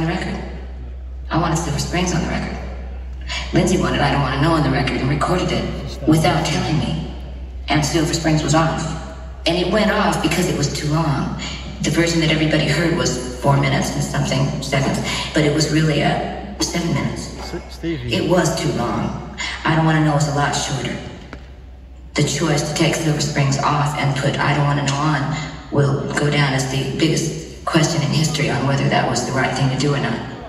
on the record. I wanted Silver Springs on the record. Lindsey wanted I Don't Want to Know on the record and recorded it without telling me. And Silver Springs was off. And it went off because it was too long. The version that everybody heard was four minutes and something seconds, but it was really a seven minutes. It was too long. I Don't Want to Know was a lot shorter. The choice to take Silver Springs off and put I Don't Want to Know on will go down as the biggest question in history on whether that was the right thing to do or not.